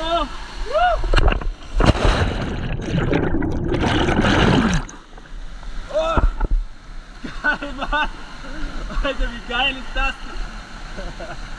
Oh. Oh. Geil, Mann. Alter, wie geil ist das denn?